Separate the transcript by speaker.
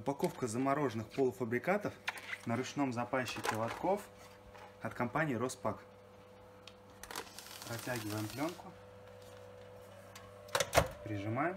Speaker 1: Упаковка замороженных полуфабрикатов на ручном запасчике лотков от компании Роспак. Протягиваем пленку, прижимаем